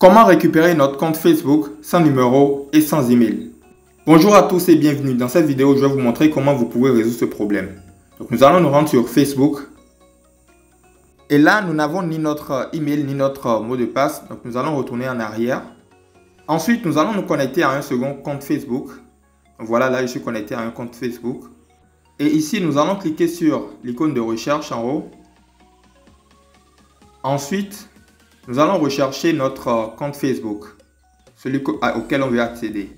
Comment récupérer notre compte Facebook sans numéro et sans email? Bonjour à tous et bienvenue. Dans cette vidéo, je vais vous montrer comment vous pouvez résoudre ce problème. Nous allons nous rendre sur Facebook. Et là, nous n'avons ni notre email ni notre mot de passe. Donc nous allons retourner en arrière. Ensuite, nous allons nous connecter à un second compte Facebook. Voilà, là, je suis connecté à un compte Facebook. Et ici, nous allons cliquer sur l'icône de recherche en haut. Ensuite, nous allons rechercher notre compte Facebook, celui auquel on veut accéder.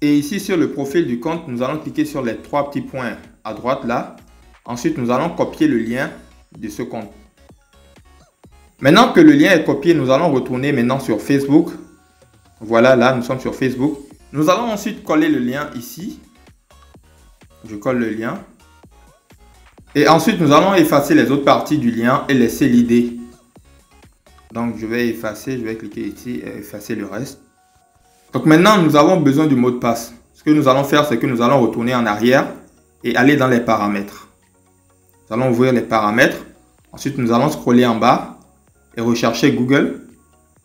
Et ici, sur le profil du compte, nous allons cliquer sur les trois petits points à droite là. Ensuite, nous allons copier le lien de ce compte. Maintenant que le lien est copié, nous allons retourner maintenant sur Facebook. Voilà, là, nous sommes sur Facebook. Nous allons ensuite coller le lien ici. Je colle le lien. Et ensuite, nous allons effacer les autres parties du lien et laisser l'idée. Donc, je vais effacer, je vais cliquer ici et effacer le reste. Donc maintenant, nous avons besoin du mot de passe. Ce que nous allons faire, c'est que nous allons retourner en arrière et aller dans les paramètres. Nous allons ouvrir les paramètres. Ensuite, nous allons scroller en bas et rechercher Google.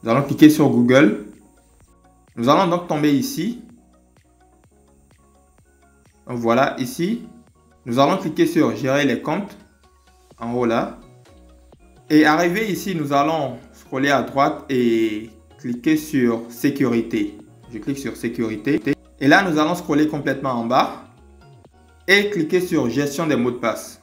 Nous allons cliquer sur Google. Nous allons donc tomber ici voilà, ici, nous allons cliquer sur gérer les comptes en haut là. Et arrivé ici, nous allons scroller à droite et cliquer sur sécurité. Je clique sur sécurité. Et là, nous allons scroller complètement en bas et cliquer sur gestion des mots de passe.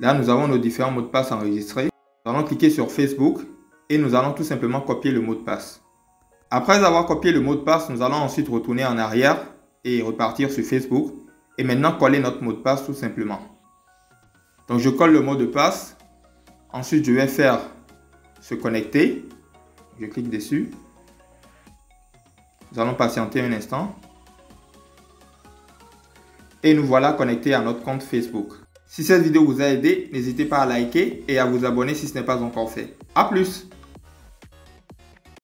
Là, nous avons nos différents mots de passe enregistrés. Nous allons cliquer sur Facebook et nous allons tout simplement copier le mot de passe. Après avoir copié le mot de passe, nous allons ensuite retourner en arrière et repartir sur Facebook. Et maintenant coller notre mot de passe tout simplement. Donc je colle le mot de passe. Ensuite je vais faire se connecter. Je clique dessus. Nous allons patienter un instant. Et nous voilà connectés à notre compte Facebook. Si cette vidéo vous a aidé, n'hésitez pas à liker et à vous abonner si ce n'est pas encore fait. A plus